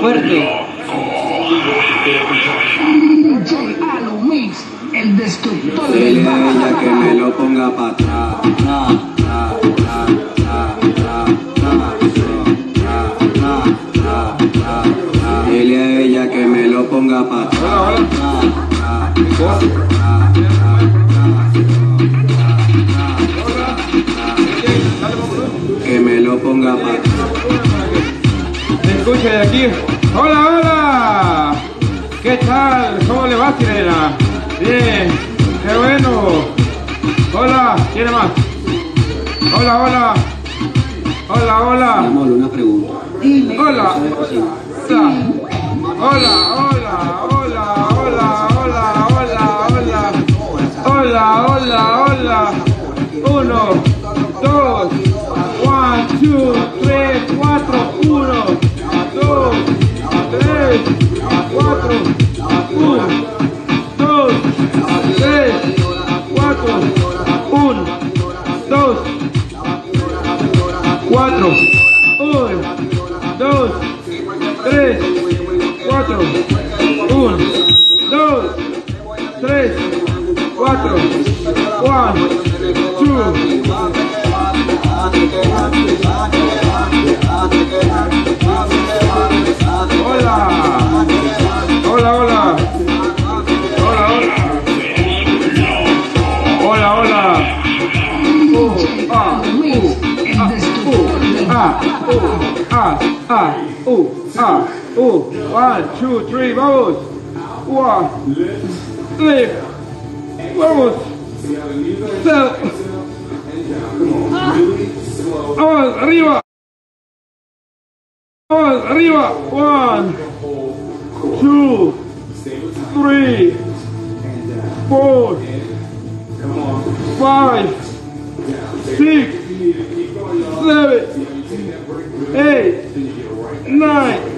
Fuerte. El destructor del ella que me lo ponga a ella que me lo ponga para atrás. Ah, ah, ah, ¿Me escucha de aquí? ¡Hola, hola! ¿Qué tal? ¿Cómo le va, sirena? Bien, qué bueno. Hola, ¿quiere más? Hola, hola. Hola, hola. Amor, una pregunta. Hola. Hola, hola, 4, 1, 2, 3, 4, 1. Ah, uh, ah, ah, uh, ah, uh. One, two, three, vamos. One, three, vamos. So. Vamos, arriba. Vamos, arriba. One, two, three, four, five, six, seven, eight, nine,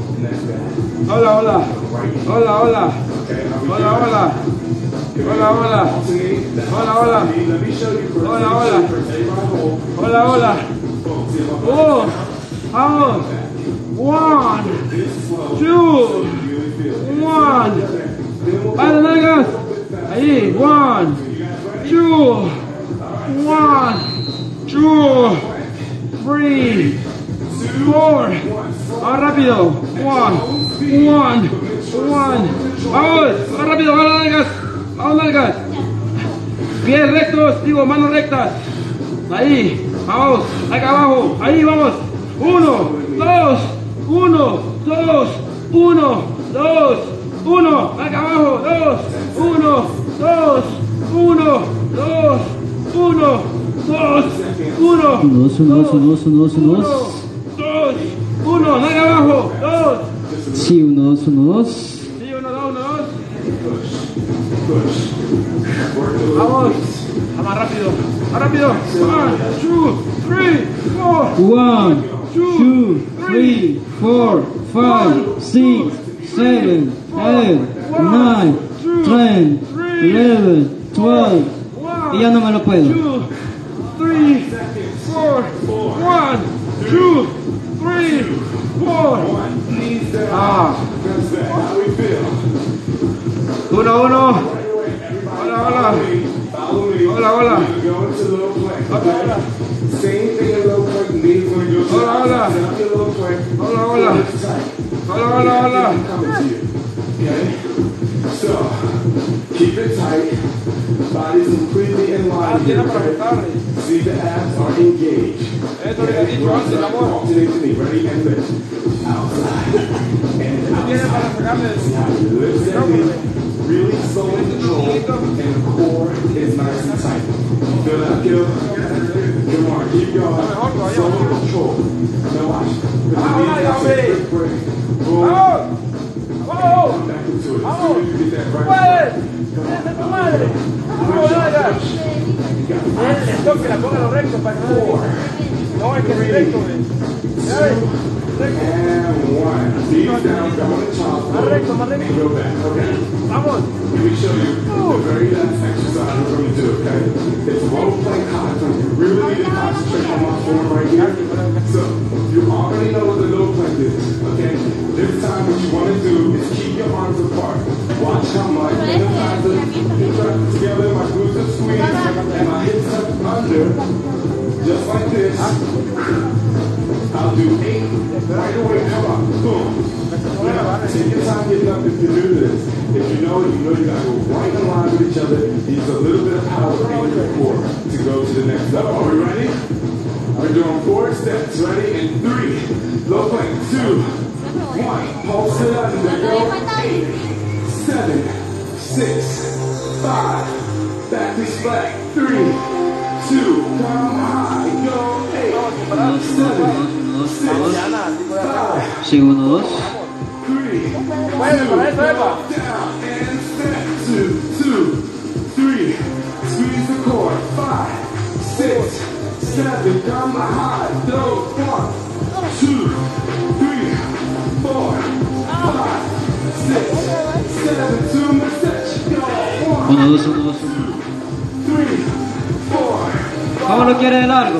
Hola, hola. Hola, hola. Hola, hola. Hola, hola. Hola, hola. Hola, hola. Hola, hola. Oh, vamos. One, two, one. Vale, nalgas. Ahí, one, two, one, two, three. Four. Más rápido. One, one, one. Vamos, más rápido, vamos nalgas. Vamos nalgas. Pies rectos, digo, manos rectas. Ahí, vamos, acá abajo, ahí vamos. Uno, dos, uno, dos, uno, dos, uno, acá abajo, dos, uno, dos, uno, dos, uno, dos, uno, Dos, uno, dos, uno, dos, uno, dos, uno, acá abajo, dos, Sí, uno, dos, uno, dos. sí, uno, dos, uno, dos. Vamos, a más rápido, más rápido. One, two, three, four. One, two, three, four, five, six, seven, eight, nine, ten, eleven, twelve. Y ya no me lo puedo. two, three, four, one, two, three, one. Ah. Uno, uno. Hola, hola. Hola, hola. Hola, hola. Hola, hola. Hola, hola, hola. I'm coming to you. Okay? So, keep it tight. Body's completely in Ah, line here. tiene para Okay? apretar. See the abs are engaged. Le había dicho antes, amor. Alternate. Ready and lift. Outside. And outside. See how you lift that knee. Really slow and controlled. Toque la ponga lo recto para que no es que recto, güey. ¿Sabes? Recto. And one. Knees down, go in the chop. Más recto, más recto. And go back. Okay. ¡Vamos! Let me show you the very last exercise we're going to do, okay? It's role play content. You really need to concentrate on my form right here. So, I'll do eight right away. Come on, boom. Take your time getting up if you do this. If you know it, you know you gotta go right in line with each other. Use a little bit of power in your core to go to the next level. Are we ready? We're doing four steps. Ready? In three. Low plank. Two. One. Pulse it under. Go. Eight. Seven. Six. Five. Back to flat. Three. Two. Come high. Go. dos. Sigue uno, dos. Uno, dos, uno, dos, uno. ¿Cómo lo quiere de largo?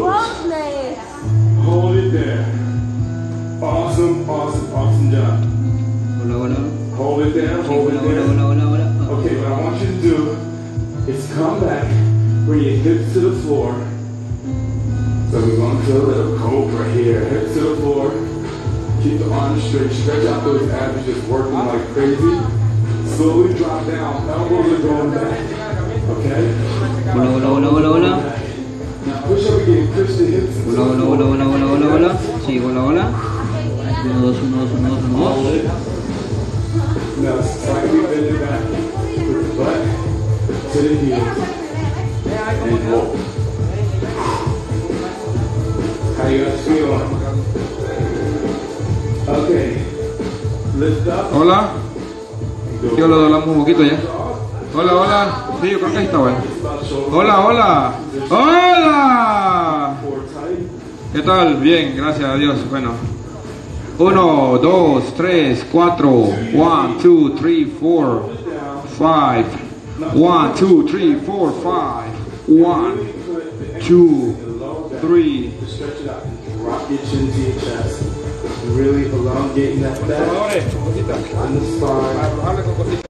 awesome. Hola, hola. Hold it there. Hold Hola, it there. hola, hola, hola. Okay, what I want you to do is come back, bring your hips to the floor. So we're going to do a little cobra here. Hips to the floor. Keep the arms straight. Stretch out those abs. Just working like crazy. Slowly drop down. Elbows are going back. Okay? Hola, hola, hola, hola, hola. Now push up again. Push the hips Hola, hola, hola, hola, hola, hola, hola. Sí, hola, hola. Uno, dos, uno, dos, uno, dos, uno, Hold dos. it. Now slightly bend it back. Put the butt to? Okay. Lift up. Hola. Yo lo doblamos un poquito ya. Hola, hola. Sí, yo creo que ahí está bueno. Hola, hola. Hola. ¿Qué tal? Bien, gracias a Dios. Bueno. Uno, dos, tres, cuatro. One, two, three, four, five. One, two, three, four, five. One, Put the two, the lower back. three. Stretch it out. Drop your chin to your chest. Really elongating that back and the spine.